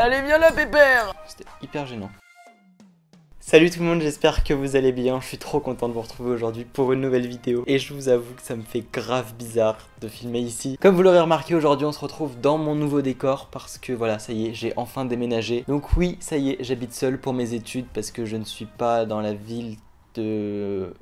Allez, viens là, pépère C'était hyper gênant. Salut tout le monde, j'espère que vous allez bien. Je suis trop content de vous retrouver aujourd'hui pour une nouvelle vidéo. Et je vous avoue que ça me fait grave bizarre de filmer ici. Comme vous l'aurez remarqué, aujourd'hui on se retrouve dans mon nouveau décor parce que voilà, ça y est, j'ai enfin déménagé. Donc oui, ça y est, j'habite seul pour mes études parce que je ne suis pas dans la ville de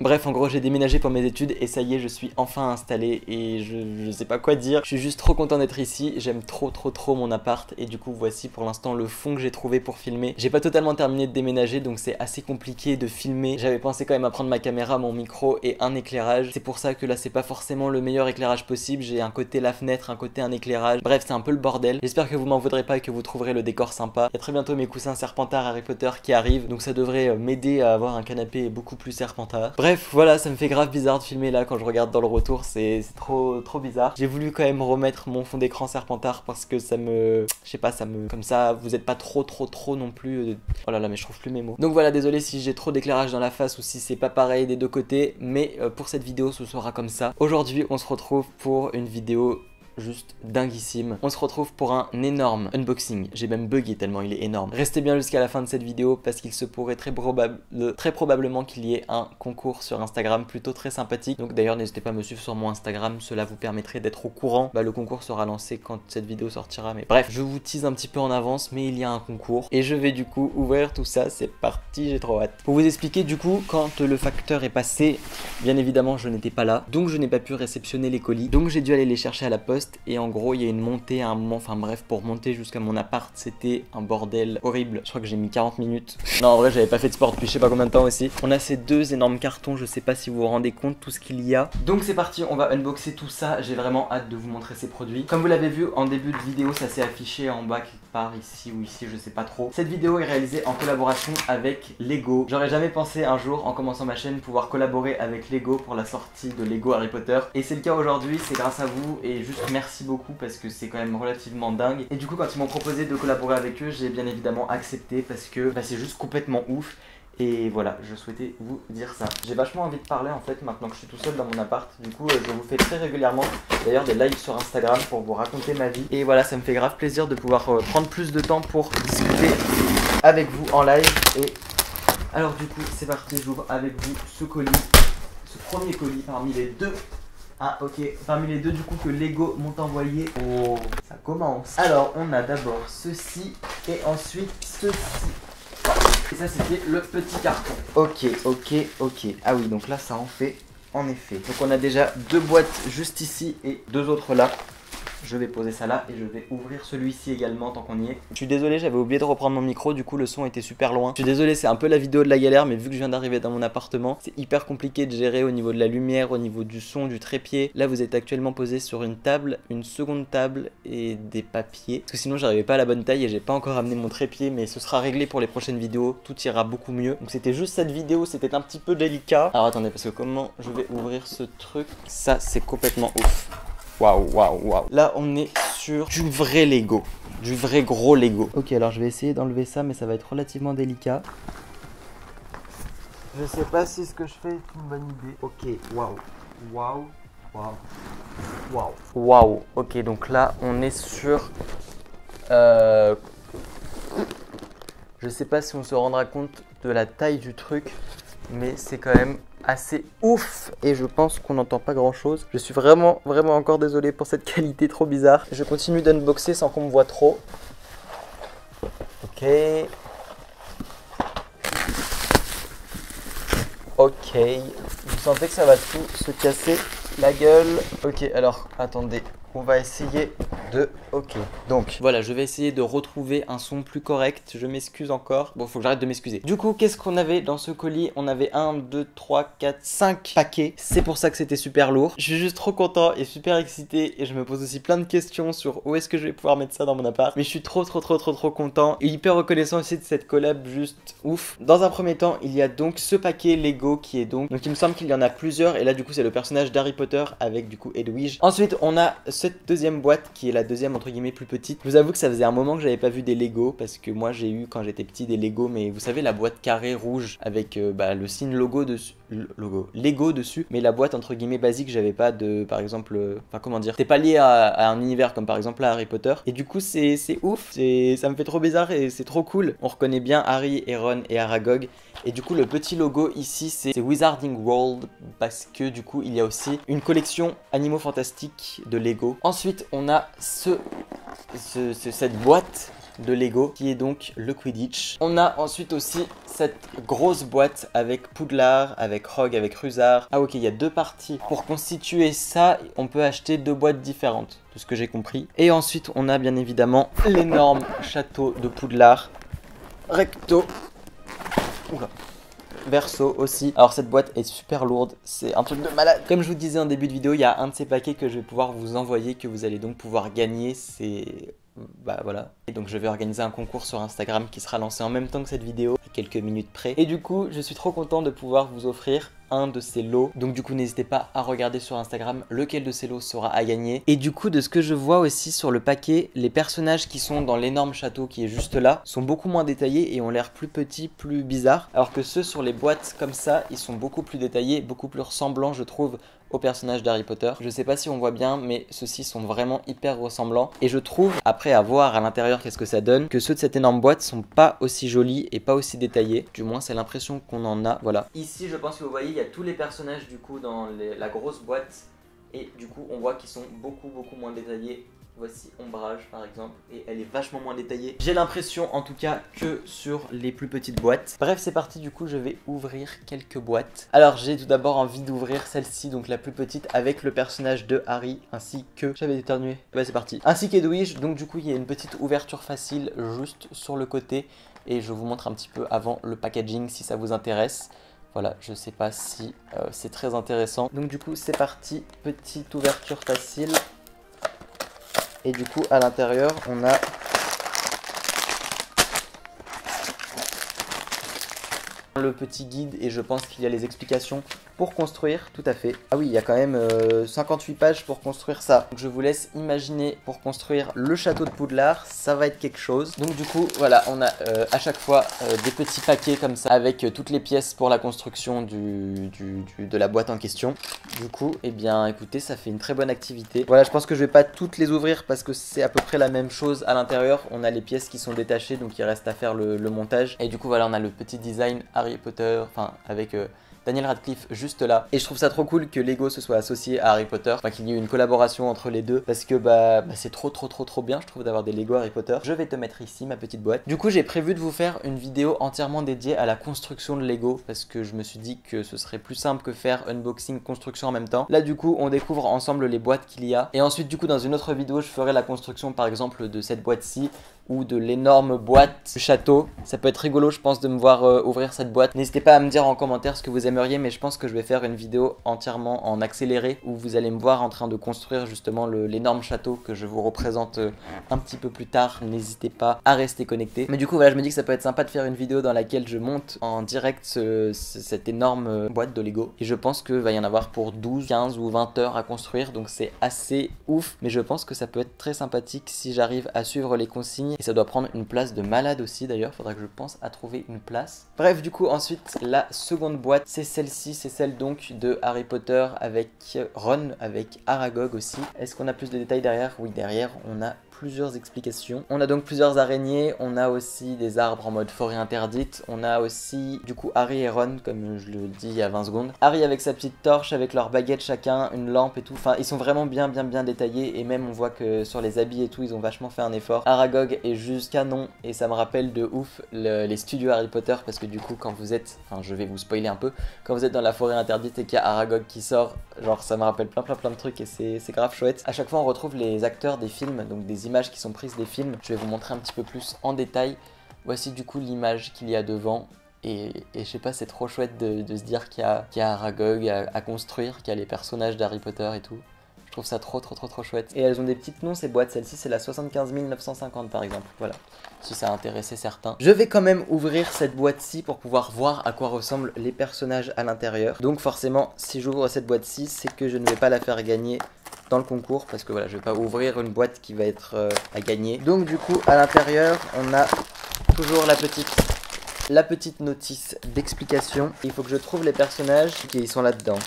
Bref, en gros, j'ai déménagé pour mes études et ça y est, je suis enfin installé et je, sais pas quoi dire. Je suis juste trop content d'être ici, j'aime trop trop trop mon appart et du coup, voici pour l'instant le fond que j'ai trouvé pour filmer. J'ai pas totalement terminé de déménager donc c'est assez compliqué de filmer. J'avais pensé quand même à prendre ma caméra, mon micro et un éclairage. C'est pour ça que là, c'est pas forcément le meilleur éclairage possible. J'ai un côté la fenêtre, un côté un éclairage. Bref, c'est un peu le bordel. J'espère que vous m'en voudrez pas et que vous trouverez le décor sympa. Il a très bientôt mes coussins serpentards Harry Potter qui arrivent donc ça devrait m'aider à avoir un canapé beaucoup plus serpentard. Voilà, ça me fait grave bizarre de filmer là quand je regarde dans le retour, c'est trop trop bizarre. J'ai voulu quand même remettre mon fond d'écran Serpentard parce que ça me... Je sais pas, ça me... Comme ça, vous êtes pas trop trop trop non plus... Euh, oh là là, mais je trouve plus mes mots. Donc voilà, désolé si j'ai trop d'éclairage dans la face ou si c'est pas pareil des deux côtés, mais euh, pour cette vidéo, ce sera comme ça. Aujourd'hui, on se retrouve pour une vidéo juste dinguissime. On se retrouve pour un énorme unboxing. J'ai même bugué tellement il est énorme. Restez bien jusqu'à la fin de cette vidéo parce qu'il se pourrait très, probable, très probablement qu'il y ait un concours sur Instagram plutôt très sympathique. Donc d'ailleurs n'hésitez pas à me suivre sur mon Instagram, cela vous permettrait d'être au courant. Bah, le concours sera lancé quand cette vidéo sortira. Mais bref, je vous tease un petit peu en avance, mais il y a un concours. Et je vais du coup ouvrir tout ça. C'est parti, j'ai trop hâte. Pour vous expliquer du coup, quand le facteur est passé, bien évidemment je n'étais pas là. Donc je n'ai pas pu réceptionner les colis. Donc j'ai dû aller les chercher à la poste et en gros il y a une montée à un moment, enfin bref pour monter jusqu'à mon appart c'était un bordel horrible. Je crois que j'ai mis 40 minutes. non en vrai j'avais pas fait de sport depuis je sais pas combien de temps aussi. On a ces deux énormes cartons, je sais pas si vous vous rendez compte tout ce qu'il y a. Donc c'est parti, on va unboxer tout ça, j'ai vraiment hâte de vous montrer ces produits. Comme vous l'avez vu en début de vidéo ça s'est affiché en bas part ici ou ici je sais pas trop. Cette vidéo est réalisée en collaboration avec Lego. J'aurais jamais pensé un jour en commençant ma chaîne pouvoir collaborer avec Lego pour la sortie de Lego Harry Potter. Et c'est le cas aujourd'hui, c'est grâce à vous et juste merci beaucoup parce que c'est quand même relativement dingue. Et du coup, quand ils m'ont proposé de collaborer avec eux, j'ai bien évidemment accepté parce que bah, c'est juste complètement ouf. Et voilà, je souhaitais vous dire ça. J'ai vachement envie de parler en fait maintenant que je suis tout seul dans mon appart. Du coup, euh, je vous fais très régulièrement d'ailleurs des lives sur Instagram pour vous raconter ma vie. Et voilà, ça me fait grave plaisir de pouvoir euh, prendre plus de temps pour discuter avec vous en live. Et alors du coup, c'est parti, j'ouvre avec vous ce colis. Ce premier colis parmi les deux ah ok, parmi les deux du coup que Lego m'ont envoyé. Oh, ça commence. Alors on a d'abord ceci et ensuite ceci. Et ça c'était le petit carton. Ok, ok, ok. Ah oui, donc là ça en fait en effet. Donc on a déjà deux boîtes juste ici et deux autres là. Je vais poser ça là et je vais ouvrir celui-ci également tant qu'on y est. Je suis désolé, j'avais oublié de reprendre mon micro, du coup le son était super loin. Je suis désolé, c'est un peu la vidéo de la galère, mais vu que je viens d'arriver dans mon appartement, c'est hyper compliqué de gérer au niveau de la lumière, au niveau du son, du trépied. Là, vous êtes actuellement posé sur une table, une seconde table et des papiers. Parce que sinon, j'arrivais pas à la bonne taille et j'ai pas encore amené mon trépied, mais ce sera réglé pour les prochaines vidéos. Tout ira beaucoup mieux. Donc c'était juste cette vidéo, c'était un petit peu délicat. Alors attendez, parce que comment je vais ouvrir ce truc? Ça, c'est complètement ouf. Waouh, waouh, waouh. Là, on est sur du vrai Lego. Du vrai gros Lego. Ok, alors je vais essayer d'enlever ça, mais ça va être relativement délicat. Je sais pas si ce que je fais est une bonne idée. Ok, waouh. Waouh. Waouh. Waouh. Waouh. Ok, donc là, on est sur... Euh... Je sais pas si on se rendra compte de la taille du truc, mais c'est quand même assez ouf et je pense qu'on n'entend pas grand chose. Je suis vraiment vraiment encore désolé pour cette qualité trop bizarre. Je continue d'unboxer sans qu'on me voit trop. Ok. Ok. Vous sentez que ça va tout se casser la gueule. Ok, alors attendez. On va essayer de... Ok. Donc, voilà, je vais essayer de retrouver un son plus correct. Je m'excuse encore. Bon, faut que j'arrête de m'excuser. Du coup, qu'est-ce qu'on avait dans ce colis? On avait 1, 2, 3, 4, 5 paquets. C'est pour ça que c'était super lourd. Je suis juste trop content et super excité. Et je me pose aussi plein de questions sur où est-ce que je vais pouvoir mettre ça dans mon appart. Mais je suis trop, trop, trop, trop, trop content. Et hyper reconnaissant aussi de cette collab juste ouf. Dans un premier temps, il y a donc ce paquet Lego qui est donc... Donc, il me semble qu'il y en a plusieurs. Et là, du coup, c'est le personnage d'Harry Potter avec, du coup, Edwige. Ensuite, on a cette deuxième boîte qui est la deuxième entre guillemets plus petite. Je vous avoue que ça faisait un moment que j'avais pas vu des Lego parce que moi j'ai eu quand j'étais petit des Lego, mais vous savez la boîte carrée rouge avec euh, bah, le signe logo dessus, logo Lego dessus, mais la boîte entre guillemets basique, j'avais pas de, par exemple, euh, enfin comment dire, t'es pas lié à, un univers comme par exemple Harry Potter. Et du coup c'est ouf, ça me fait trop bizarre et c'est trop cool. On reconnaît bien Harry, et et Aragog. Et du coup le petit logo ici c'est Wizarding World parce que du coup il y a aussi une collection animaux fantastiques de Lego. Ensuite on a ce, cette boîte de Lego qui est donc le Quidditch. On a ensuite aussi cette grosse boîte avec Poudlard, avec Rogue, avec Rusard. Ah ok, il y a deux parties. Pour constituer ça, on peut acheter deux boîtes différentes, de ce que j'ai compris. Et ensuite, on a bien évidemment l'énorme château de Poudlard. Recto. Oula verso aussi. Alors cette boîte est super lourde, c'est un truc de malade. Comme je vous disais en début de vidéo, il y a un de ces paquets que je vais pouvoir vous envoyer, que vous allez donc pouvoir gagner. C'est bah voilà. Et donc je vais organiser un concours sur Instagram qui sera lancé en même temps que cette vidéo, quelques minutes près. Et du coup, je suis trop content de pouvoir vous offrir un de ces lots. Donc du coup, n'hésitez pas à regarder sur Instagram lequel de ces lots sera à gagner. Et du coup, de ce que je vois aussi sur le paquet, les personnages qui sont dans l'énorme château qui est juste là sont beaucoup moins détaillés et ont l'air plus petits, plus bizarres. Alors que ceux sur les boîtes comme ça, ils sont beaucoup plus détaillés, beaucoup plus ressemblants, je trouve, aux personnages d'Harry Potter. Je sais pas si on voit bien, mais ceux-ci sont vraiment hyper ressemblants. Et je trouve, après avoir à l'intérieur qu'est-ce que ça donne, que ceux de cette énorme boîte sont pas aussi jolis et pas aussi détaillés. Du moins, c'est l'impression qu'on en a. Voilà. Ici, je pense que vous voyez, il y a tous les personnages du coup dans la grosse boîte. Et du coup, on voit qu'ils sont beaucoup, beaucoup moins détaillés Voici Ombrage par exemple, et elle est vachement moins détaillée. J'ai l'impression en tout cas que sur les plus petites boîtes. Bref, c'est parti, du coup je vais ouvrir quelques boîtes. Alors j'ai tout d'abord envie d'ouvrir celle-ci, donc la plus petite, avec le personnage de Harry, ainsi que... J'avais éternué. Bah c'est parti. Ainsi qu'Edwige, donc du coup il y a une petite ouverture facile juste sur le côté, et je vous montre un petit peu avant le packaging si ça vous intéresse. Voilà, je sais pas si euh, c'est très intéressant. Donc du coup c'est parti, petite ouverture facile. Et du coup, à l'intérieur, on a le petit guide et je pense qu'il y a les explications pour construire, tout à fait. Ah oui, il y a quand même 58 euh, pages pour construire ça. Donc je vous laisse imaginer pour construire le château de Poudlard, ça va être quelque chose. Donc du coup, voilà, on a euh, à chaque fois euh, des petits paquets comme ça avec toutes les pièces pour la construction du, de la boîte en question. Du coup, eh bien écoutez, ça fait une très bonne activité. Voilà, je pense que je vais pas toutes les ouvrir parce que c'est à peu près la même chose à l'intérieur. On a les pièces qui sont détachées, donc il reste à faire le, le montage. Et du coup, voilà, on a le petit design Harry Potter, enfin avec... Daniel Radcliffe juste là. Et je trouve ça trop cool que Lego se soit associé à Harry Potter, enfin qu'il y ait une collaboration entre les deux, parce que bah, bah c'est trop trop trop trop bien, je trouve, d'avoir des Lego Harry Potter. Je vais te mettre ici ma petite boîte. Du coup, j'ai prévu de vous faire une vidéo entièrement dédiée à la construction de Lego, parce que je me suis dit que ce serait plus simple que faire unboxing, construction en même temps. Là, du coup, on découvre ensemble les boîtes qu'il y a. Et ensuite, du coup, dans une autre vidéo, je ferai la construction, par exemple, de cette boîte-ci, ou de l'énorme boîte château. Ça peut être rigolo, je pense, de me voir euh, ouvrir cette boîte. N'hésitez pas à me dire en commentaire ce que vous aimeriez, mais je pense que je vais faire une vidéo entièrement en accéléré où vous allez me voir en train de construire justement l'énorme château que je vous représente euh, un petit peu plus tard. N'hésitez pas à rester connecté. Mais du coup, voilà, je me dis que ça peut être sympa de faire une vidéo dans laquelle je monte en direct cette énorme euh, boîte de Lego. Et je pense qu'il va y en avoir pour 12, 15 ou 20 heures à construire, donc c'est assez ouf. Mais je pense que ça peut être très sympathique si j'arrive à suivre les consignes et ça doit prendre une place de malade aussi d'ailleurs. Faudra que je pense à trouver une place. Bref, du coup, ensuite, la seconde boîte, c'est celle-ci. C'est celle donc de Harry Potter avec Ron, avec Aragog aussi. Est-ce qu'on a plus de détails derrière? Oui, derrière, on a plusieurs explications. On a donc plusieurs araignées, on a aussi des arbres en mode forêt interdite, on a aussi du coup Harry et Ron comme je le dis il y a 20 secondes. Harry avec sa petite torche, avec leur baguette chacun, une lampe et tout, enfin ils sont vraiment bien bien bien détaillés et même on voit que sur les habits et tout ils ont vachement fait un effort. Aragog est juste canon et ça me rappelle de ouf les studios Harry Potter parce que du coup quand vous êtes, enfin je vais vous spoiler un peu, quand vous êtes dans la forêt interdite et qu'il y a Aragog qui sort, genre ça me rappelle plein plein plein de trucs et c'est grave chouette. À chaque fois on retrouve les acteurs des films, donc des images qui sont prises des films. Je vais vous montrer un petit peu plus en détail. Voici du coup l'image qu'il y a devant. Et, je sais pas, c'est trop chouette de, se dire qu'il y, a Aragog à, à construire, qu'il y a les personnages d'Harry Potter et tout. Je trouve ça trop trop trop trop chouette. Et elles ont des petites noms ces boîtes. Celle-ci c'est la 75 950 par exemple. Voilà. Si ça a intéressé certains. Je vais quand même ouvrir cette boîte-ci pour pouvoir voir à quoi ressemblent les personnages à l'intérieur. Donc forcément si j'ouvre cette boîte-ci c'est que je ne vais pas la faire gagner dans le concours parce que voilà, je vais pas ouvrir une boîte qui va être euh, à gagner. Donc du coup, à l'intérieur, on a toujours la petite la petite notice d'explication. Il faut que je trouve les personnages qui sont là-dedans.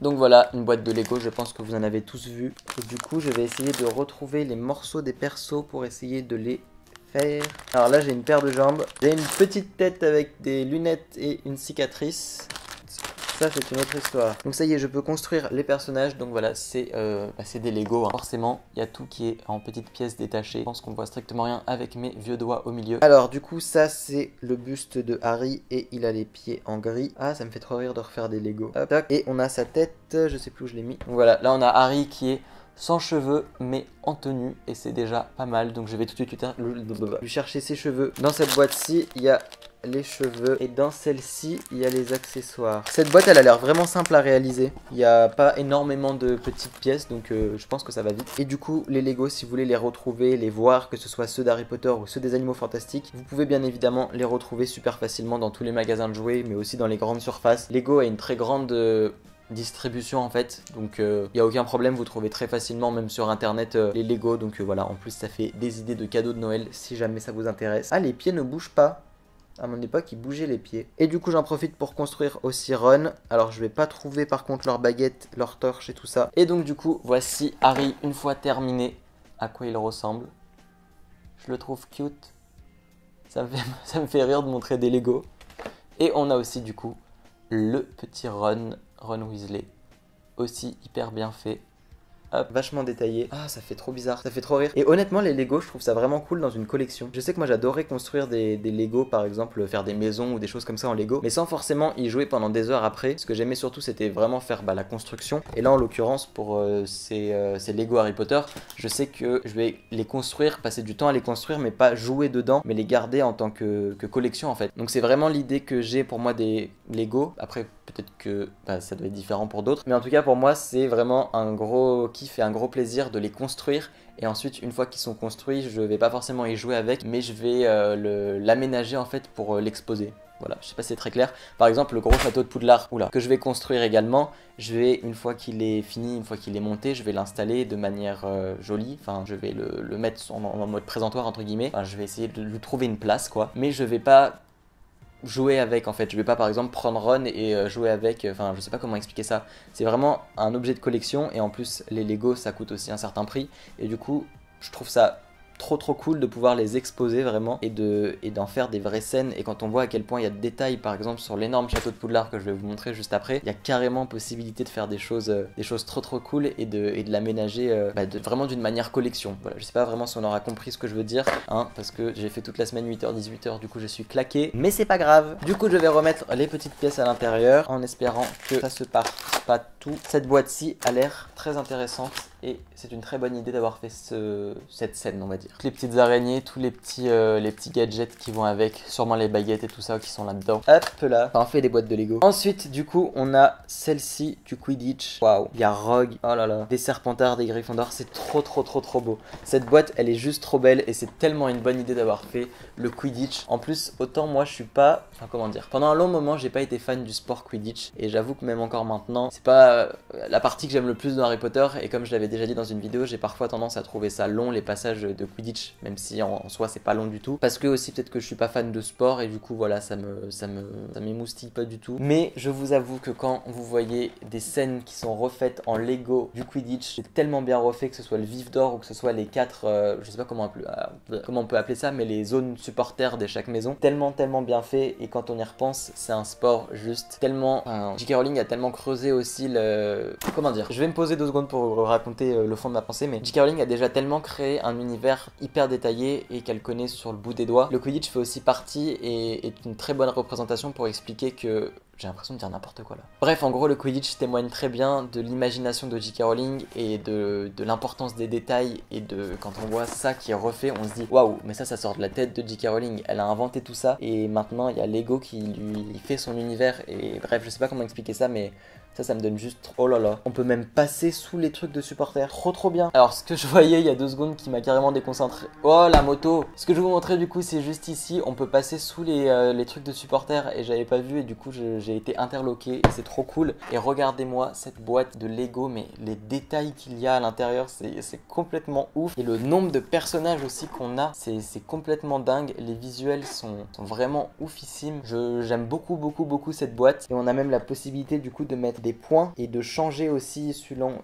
Donc voilà, une boîte de Lego, je pense que vous en avez tous vu. Et du coup, je vais essayer de retrouver les morceaux des persos pour essayer de les faire. Alors là, j'ai une paire de jambes. J'ai une petite tête avec des lunettes et une cicatrice c'est une autre histoire. Donc ça y est, je peux construire les personnages. Donc voilà, c'est euh, bah, des Lego. Hein. Forcément, il y a tout qui est en petites pièces détachées. Je pense qu'on voit strictement rien avec mes vieux doigts au milieu. Alors du coup, ça c'est le buste de Harry et il a les pieds en gris. Ah, ça me fait trop rire de refaire des Lego. Et on a sa tête, je sais plus où je l'ai mis. Donc voilà, là on a Harry qui est sans cheveux mais en tenue et c'est déjà pas mal donc je vais tout de suite lui chercher ses cheveux dans cette boîte ci il y a les cheveux. Et dans celle-ci il y a les accessoires. Cette boîte elle a l'air vraiment simple à réaliser. Il n'y a pas énormément de petites pièces donc euh, je pense que ça va vite. Et du coup les Lego si vous voulez les retrouver les voir que ce soit ceux d'Harry Potter ou ceux des animaux fantastiques vous pouvez bien évidemment les retrouver super facilement dans tous les magasins de jouets mais aussi dans les grandes surfaces. Lego a une très grande euh, distribution en fait. Donc il euh, n'y a aucun problème vous trouvez très facilement même sur internet les Lego. Donc voilà. En plus ça fait des idées de cadeaux de Noël si jamais ça vous intéresse. Ah les pieds ne bougent pas à mon époque, ils bougeaient les pieds. Et du coup, j'en profite pour construire aussi Ron. Alors, je vais pas trouver par contre leur baguette, leur torche et tout ça. Et donc, du coup, voici Harry une fois terminé. À quoi il ressemble Je le trouve cute. Ça me fait, rire de montrer des Lego. Et on a aussi, du coup, le petit Ron Ron Weasley. Aussi hyper bien fait vachement détaillé. Ah, ça fait trop bizarre, ça fait trop rire. Et honnêtement, les Lego, je trouve ça vraiment cool dans une collection. Je sais que moi j'adorais construire des, des Lego, par exemple, faire des maisons ou des choses comme ça en Lego, mais sans forcément y jouer pendant des heures après. Ce que j'aimais surtout, c'était vraiment faire bah, la construction. Et là, en l'occurrence, pour euh, ces, euh, ces, Lego Harry Potter, je sais que je vais les construire, passer du temps à les construire, mais pas jouer dedans, mais les garder en tant que collection en fait. Donc c'est vraiment l'idée que j'ai pour moi des Lego. Après, peut-être que bah, ça doit être différent pour d'autres, mais en tout cas, pour moi, c'est vraiment un gros fait un gros plaisir de les construire et ensuite une fois qu'ils sont construits je vais pas forcément y jouer avec mais je vais euh, l'aménager en fait pour euh, l'exposer voilà, je sais pas si c'est très clair. Par exemple, le gros château de Poudlard, oula, que je vais construire également, je vais, une fois qu'il est fini, une fois qu'il est monté, je vais l'installer de manière euh, jolie. Enfin, je vais le, mettre en, en, mode présentoir, entre guillemets. Enfin, je vais essayer de lui trouver une place, quoi. Mais je vais pas jouer avec en fait. Je vais pas par exemple prendre Ron et euh, jouer avec, euh, enfin je sais pas comment expliquer ça. C'est vraiment un objet de collection et en plus les Lego ça coûte aussi un certain prix et du coup je trouve ça trop trop cool de pouvoir les exposer vraiment et de et d'en faire des vraies scènes. Et quand on voit à quel point il y a de détails par exemple sur l'énorme château de Poudlard que je vais vous montrer juste après il y a carrément possibilité de faire des choses euh, des choses trop trop cool et de, et de l'aménager euh, bah, vraiment d'une manière collection. Voilà je sais pas vraiment si on aura compris ce que je veux dire hein, parce que j'ai fait toute la semaine 8h 18h du coup je suis claqué mais c'est pas grave. Du coup je vais remettre les petites pièces à l'intérieur en espérant que ça se parte pas tout. Cette boîte-ci a l'air très intéressante et c'est une très bonne idée d'avoir fait ce, cette scène, on va dire. Toutes les petites araignées, tous les petits, euh, les petits gadgets qui vont avec, sûrement les baguettes et tout ça qui sont là-dedans. Hop là, enfin, on fait des boîtes de Lego. Ensuite, du coup, on a celle-ci du Quidditch. Waouh, il y a Rogue, oh là là, des Serpentards, des Gryffondors, c'est trop trop trop trop beau. Cette boîte, elle est juste trop belle et c'est tellement une bonne idée d'avoir fait le Quidditch. En plus, autant moi je suis pas, enfin comment dire, pendant un long moment, j'ai pas été fan du sport Quidditch et j'avoue que même encore maintenant, c'est pas euh, la partie que j'aime le plus dans Harry Potter et comme je l'avais déjà dit dans une vidéo, j'ai parfois tendance à trouver ça long les passages de Quidditch, même si en, soi c'est pas long du tout. Parce que aussi peut-être que je suis pas fan de sport et du coup voilà ça me ça me ça m'émoustille pas du tout. Mais je vous avoue que quand vous voyez des scènes qui sont refaites en Lego du Quidditch, c'est tellement bien refait que ce soit le vif d'or ou que ce soit les quatre, euh, je sais pas comment, euh, comment on peut appeler ça, mais les zones supporters de chaque maison, tellement tellement bien fait et quand on y repense, c'est un sport juste tellement. Enfin, J.K. Rowling a tellement creusé aussi le. Comment dire? Je vais me poser deux secondes pour raconter euh, le fond de ma pensée, mais J.K. Rowling a déjà tellement créé un univers hyper détaillé et qu'elle connaît sur le bout des doigts. Le Quidditch fait aussi partie et est une très bonne représentation pour expliquer que j'ai l'impression de dire n'importe quoi là. Bref, en gros, le Quidditch témoigne très bien de l'imagination de J.K. Rowling et de, de l'importance des détails. Et de quand on voit ça qui est refait, on se dit waouh, mais ça, ça sort de la tête de J.K. Rowling. Elle a inventé tout ça. Et maintenant, il y a Lego qui lui fait son univers. Et bref, je sais pas comment expliquer ça, mais Ça, ça me donne juste oh là là. On peut même passer sous les trucs de supporters. Trop trop bien. Alors, ce que je voyais il y a deux secondes qui m'a carrément déconcentré. Oh la moto. Ce que je vais vous montrer du coup, c'est juste ici. On peut passer sous les, euh, les trucs de supporters et j'avais pas vu et du coup, j'ai été interloqué et c'est trop cool. Et regardez-moi cette boîte de Lego, mais les détails qu'il y a à l'intérieur, c'est complètement ouf. Et le nombre de personnages aussi qu'on a, c'est complètement dingue. Les visuels sont, vraiment oufissimes. J'aime beaucoup, beaucoup, beaucoup cette boîte. Et on a même la possibilité du coup de mettre des points et de changer aussi selon,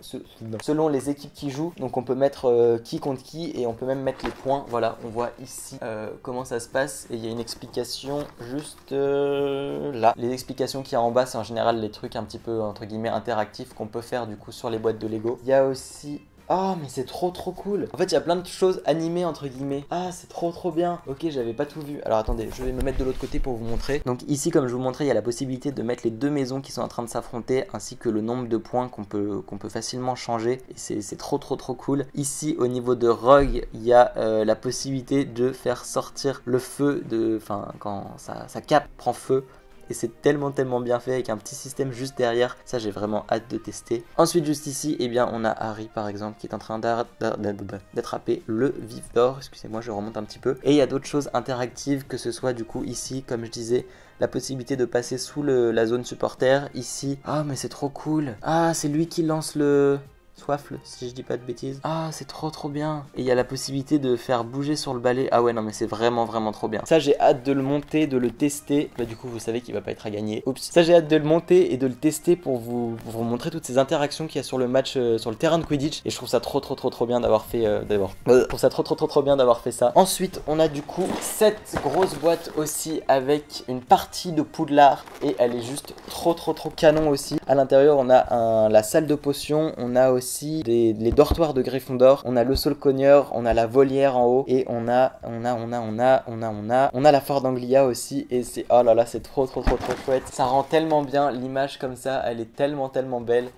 selon les équipes qui jouent. Donc on peut mettre euh, qui contre qui et on peut même mettre les points. Voilà, on voit ici euh, comment ça se passe et il y a une explication juste euh, là. Les explications qu'il y en bas, c'est en général les trucs un petit peu entre guillemets interactifs qu'on peut faire du coup sur les boîtes de Lego. Il y a aussi Oh, mais c'est trop trop cool. En fait, il y a plein de choses animées entre guillemets. Ah, c'est trop trop bien. Ok, j'avais pas tout vu. Alors attendez, je vais me mettre de l'autre côté pour vous montrer. Donc ici, comme je vous montrais, il y a la possibilité de mettre les deux maisons qui sont en train de s'affronter, ainsi que le nombre de points qu'on peut, qu'on peut facilement changer. Et c'est trop trop trop cool. Ici, au niveau de Rogue, il y a euh, la possibilité de faire sortir le feu de, enfin, quand sa cape prend feu et c'est tellement tellement bien fait avec un petit système juste derrière. Ça j'ai vraiment hâte de tester. Ensuite juste ici, eh bien on a Harry par exemple qui est en train d'attraper le vif d'or. Excusez-moi, je remonte un petit peu. Et il y a d'autres choses interactives que ce soit du coup ici, comme je disais, la possibilité de passer sous la zone supporter. Ici, ah mais c'est trop cool. Ah c'est lui qui lance le Soifle, si je dis pas de bêtises. Ah, c'est trop trop bien. Et il y a la possibilité de faire bouger sur le balai. Ah ouais, non, mais c'est vraiment vraiment trop bien. Ça, j'ai hâte de le monter, de le tester. Bah, du coup, vous savez qu'il va pas être à gagner. Oups. Ça, j'ai hâte de le monter et de le tester pour vous, montrer toutes ces interactions qu'il y a sur le match, euh, sur le terrain de Quidditch. Et je trouve ça trop trop trop trop bien d'avoir fait. Euh, d'abord. je trouve ça trop trop trop trop bien d'avoir fait ça. Ensuite, on a du coup cette grosse boîte aussi avec une partie de Poudlard. Et elle est juste trop trop trop canon aussi. À l'intérieur, on a la salle de potions. On a aussi les dortoirs de Gryffondor. On a le sol cogneur, on a la volière en haut et on a, on a, on a, on a, on a, on a, on a la Fort d'Anglia aussi. Et c'est, oh là là, c'est trop, trop, trop, trop chouette. Ça rend tellement bien l'image comme ça. Elle est tellement, tellement belle.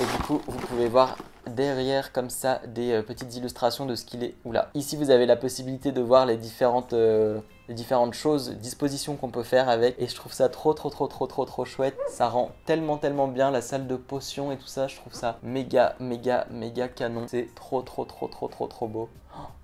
Et du coup, vous pouvez voir derrière comme ça des euh, petites illustrations de ce qu'il est. Oula. Ici vous avez la possibilité de voir les différentes euh, différentes choses, dispositions qu'on peut faire avec. Et je trouve ça trop, trop, trop, trop, trop, trop chouette. Ça rend tellement, tellement bien la salle de potions et tout ça. Je trouve ça méga, méga, méga canon. C'est trop, trop, trop, trop, trop, trop beau.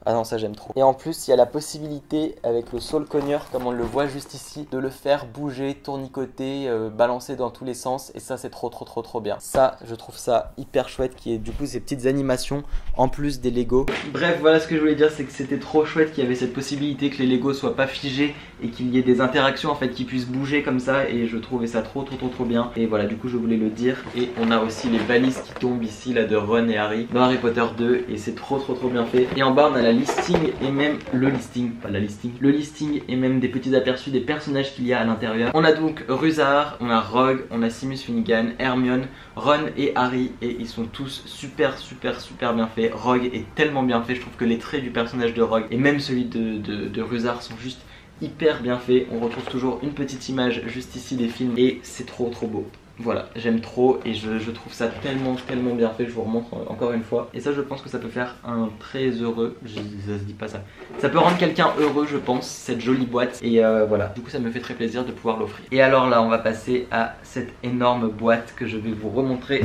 Ah non, ça j'aime trop. Et en plus, il y a la possibilité avec le Soul Cogneur, comme on le voit juste ici, de le faire bouger, tournicoter, euh, balancer dans tous les sens. Et ça, c'est trop, trop, trop, trop bien. Ça, je trouve ça hyper chouette, qui est du coup ces petites animations en plus des Lego. Bref, voilà ce que je voulais dire, c'est que c'était trop chouette qu'il y avait cette possibilité que les Lego soient pas figés et qu'il y ait des interactions en fait qui puissent bouger comme ça. Et je trouvais ça trop, trop, trop, trop bien. Et voilà, du coup, je voulais le dire. Et on a aussi les balises qui tombent ici, là, de Ron et Harry dans Harry Potter 2. Et c'est trop, trop, trop bien fait. Et en bas, on a la listing et même le listing, pas la listing, le listing et même des petits aperçus des personnages qu'il y a à l'intérieur. On a donc Ruzard, on a Rogue, on a Simus Finnegan, Hermione, Ron et Harry et ils sont tous super super super bien faits. Rogue est tellement bien fait, je trouve que les traits du personnage de Rogue et même celui de, de, de Ruzard sont juste hyper bien faits. On retrouve toujours une petite image juste ici des films et c'est trop trop beau. Voilà, j'aime trop et je, trouve ça tellement, tellement bien fait. Je vous remontre encore une fois. Et ça, je pense que ça peut faire un très heureux. Je, ça se dit pas ça. Ça peut rendre quelqu'un heureux, je pense, cette jolie boîte. Et euh, voilà, du coup, ça me fait très plaisir de pouvoir l'offrir. Et alors là, on va passer à cette énorme boîte que je vais vous remontrer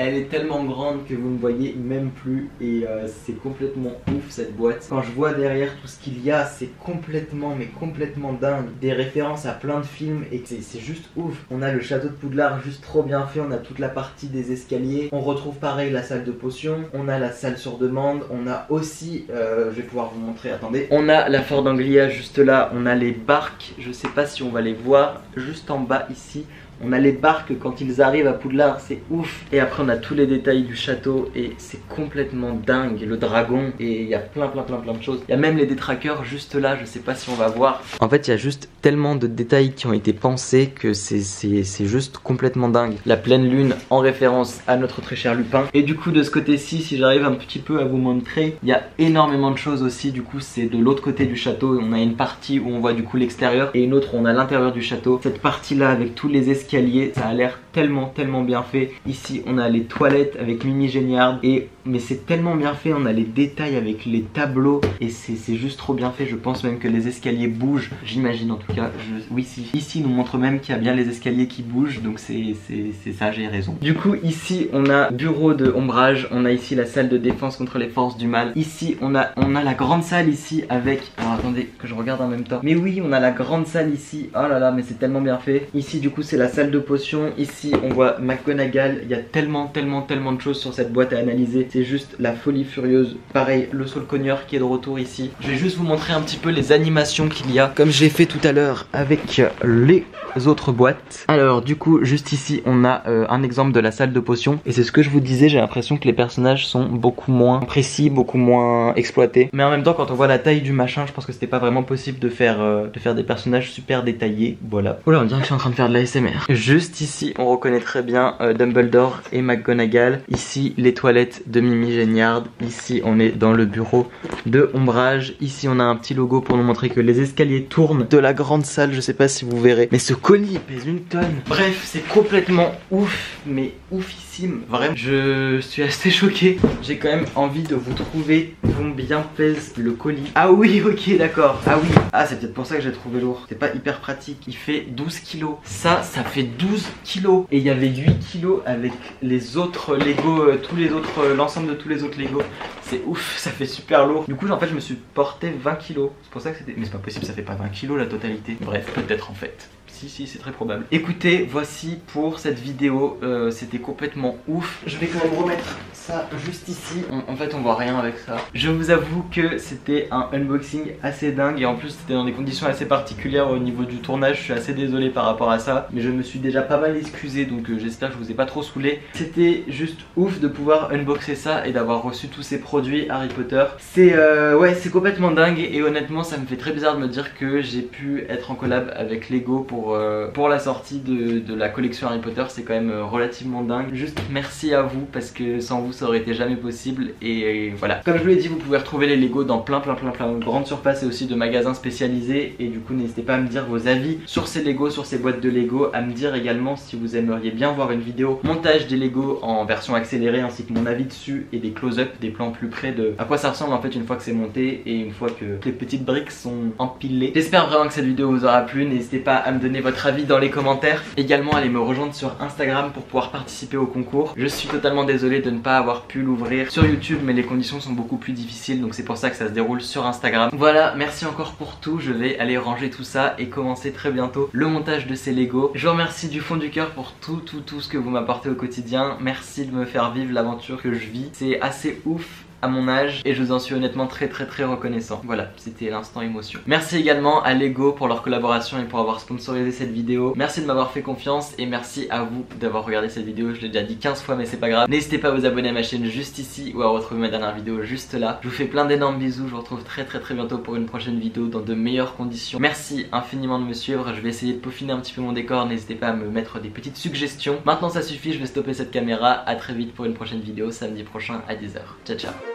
Elle est tellement grande que vous ne voyez même plus et euh, c'est complètement ouf cette boîte. Quand je vois derrière tout ce qu'il y a, c'est complètement mais complètement dingue. Des références à plein de films et c'est juste ouf. On a le château de Poudlard juste trop bien fait, on a toute la partie des escaliers. On retrouve pareil la salle de potions, on a la salle sur demande, on a aussi, euh, je vais pouvoir vous montrer, attendez. On a la Fort d'Anglia juste là, on a les barques, je sais pas si on va les voir, juste en bas ici. On a les barques quand ils arrivent à Poudlard, c'est ouf. Et après on a tous les détails du château et c'est complètement dingue. Le dragon et il y a plein plein plein plein de choses. Il y a même les détraqueurs juste là, je sais pas si on va voir. En fait il y a juste tellement de détails qui ont été pensés que c'est juste complètement dingue. La pleine lune en référence à notre très cher Lupin. Et du coup de ce côté-ci, si j'arrive un petit peu à vous montrer, il y a énormément de choses aussi. Du coup c'est de l'autre côté du château. On a une partie où on voit du coup l'extérieur et une autre où on a l'intérieur du château. Cette partie là avec tous les escaliers, ça a l'air tellement tellement bien fait. Ici on a les toilettes avec Mimi Géniard et mais c'est tellement bien fait, on a les détails avec les tableaux et c'est juste trop bien fait, je pense même que les escaliers bougent, j'imagine en tout cas, oui si. Ici nous montre même qu'il y a bien les escaliers qui bougent, donc c'est ça, j'ai raison. Du coup ici on a bureau de ombrage, on a ici la salle de défense contre les forces du mal, ici on a, on a la grande salle ici avec, alors attendez que je regarde en même temps, mais oui on a la grande salle ici, oh là là mais c'est tellement bien fait. Ici du coup c'est la salle de potions, ici on voit McGonagall, il y a tellement tellement tellement de choses sur cette boîte à analyser, juste la folie furieuse. Pareil le Soul Cogneur qui est de retour ici. Je vais juste vous montrer un petit peu les animations qu'il y a, comme j'ai fait tout à l'heure avec les autres boîtes. Alors du coup juste ici on a euh, un exemple de la salle de potions et c'est ce que je vous disais j'ai l'impression que les personnages sont beaucoup moins précis, beaucoup moins exploités. Mais en même temps quand on voit la taille du machin je pense que c'était pas vraiment possible de faire, euh, de faire des personnages super détaillés. Voilà. Oula on dirait que je suis en train de faire de la SMR. Juste ici on reconnaît très bien euh, Dumbledore et McGonagall. Ici les toilettes de Mimi Géniard. Ici on est dans le bureau de Ombrage. Ici on a un petit logo pour nous montrer que les escaliers tournent de la grande salle. Je sais pas si vous verrez. Mais ce colis pèse une tonne. Bref c'est complètement ouf. Mais Vraiment je suis assez choqué. J'ai quand même envie de vous trouver combien pèse le colis. Ah oui ok d'accord. Ah oui. Ah c'est peut-être pour ça que j'ai trouvé lourd. C'est pas hyper pratique. Il fait 12 kilos. Ça ça fait 12 kilos. Et il y avait 8 kilos avec les autres Lego. Euh, tous les autres. Euh, l'ensemble de tous les autres Lego. C'est ouf. Ça fait super lourd. Du coup en fait je me suis porté 20 kilos. C'est pour ça que c'était... Mais c'est pas possible ça fait pas 20 kilos la totalité. Bref peut-être en fait. Si, si, c'est très probable. Écoutez, voici pour cette vidéo. Euh, c'était complètement ouf. Je vais quand même remettre ça juste ici. En, fait, on voit rien avec ça. Je vous avoue que c'était un unboxing assez dingue. Et en plus, c'était dans des conditions assez particulières au niveau du tournage. Je suis assez désolé par rapport à ça. Mais je me suis déjà pas mal excusé. Donc euh, j'espère que je vous ai pas trop saoulé. C'était juste ouf de pouvoir unboxer ça et d'avoir reçu tous ces produits Harry Potter. C'est euh, ouais, c'est complètement dingue. Et honnêtement, ça me fait très bizarre de me dire que j'ai pu être en collab avec Lego pour euh, pour, la sortie de, la collection Harry Potter. C'est quand même euh, relativement dingue. Juste merci à vous parce que sans vous ça aurait été jamais possible. Et, voilà. Comme je vous l'ai dit, vous pouvez retrouver les Lego dans plein plein plein plein de grandes surfaces et aussi de magasins spécialisés. Et du coup, n'hésitez pas à me dire vos avis sur ces Lego, sur ces boîtes de Lego. À me dire également si vous aimeriez bien voir une vidéo montage des Lego en version accélérée ainsi que mon avis dessus et des close-up, des plans plus près de à quoi ça ressemble en fait une fois que c'est monté et une fois que les petites briques sont empilées. J'espère vraiment que cette vidéo vous aura plu. N'hésitez pas à me donner votre avis dans les commentaires. Également, allez me rejoindre sur Instagram pour pouvoir participer au concours. Je suis totalement désolé de ne pas avoir pu l'ouvrir sur YouTube, mais les conditions sont beaucoup plus difficiles, donc c'est pour ça que ça se déroule sur Instagram. Voilà, merci encore pour tout. Je vais aller ranger tout ça et commencer très bientôt le montage de ces Lego. Je vous remercie du fond du cœur pour tout, tout, tout ce que vous m'apportez au quotidien. Merci de me faire vivre l'aventure que je vis. C'est assez ouf à mon âge et je vous en suis honnêtement très très très reconnaissant. Voilà, c'était l'instant émotion. Merci également à Lego pour leur collaboration et pour avoir sponsorisé cette vidéo. Merci de m'avoir fait confiance et merci à vous d'avoir regardé cette vidéo. Je l'ai déjà dit 15 fois mais c'est pas grave. N'hésitez pas à vous abonner à ma chaîne juste ici ou à retrouver ma dernière vidéo juste là. Je vous fais plein d'énormes bisous. Je vous retrouve très très très bientôt pour une prochaine vidéo dans de meilleures conditions. Merci infiniment de me suivre. Je vais essayer de peaufiner un petit peu mon décor. N'hésitez pas à me mettre des petites suggestions. Maintenant ça suffit, je vais stopper cette caméra. A très vite pour une prochaine vidéo samedi prochain à 10h. Ciao ciao